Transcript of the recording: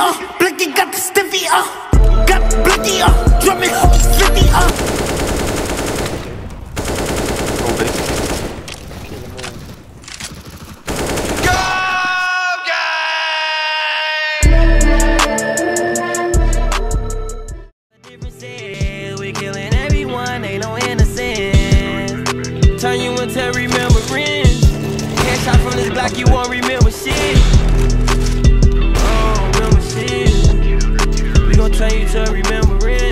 uh, Blicky got the stiffy, uh, got blicky, uh, drumming, sticky, uh. Turn you into remembrance. From this block, you won't remember. to remembering.